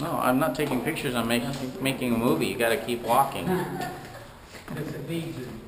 No, I'm not taking pictures, I'm making, making a movie, you gotta keep walking. That's amazing.